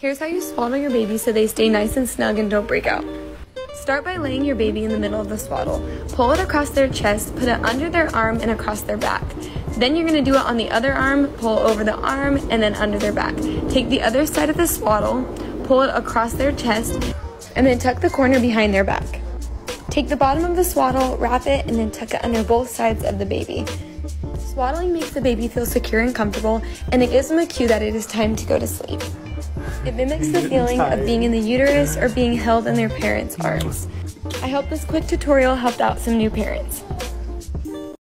Here's how you swaddle your baby so they stay nice and snug and don't break out. Start by laying your baby in the middle of the swaddle. Pull it across their chest, put it under their arm and across their back. Then you're gonna do it on the other arm, pull over the arm and then under their back. Take the other side of the swaddle, pull it across their chest, and then tuck the corner behind their back. Take the bottom of the swaddle, wrap it, and then tuck it under both sides of the baby. Swaddling makes the baby feel secure and comfortable, and it gives them a cue that it is time to go to sleep. It mimics the feeling of being in the uterus or being held in their parents' arms. I hope this quick tutorial helped out some new parents.